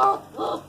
Oh, oh.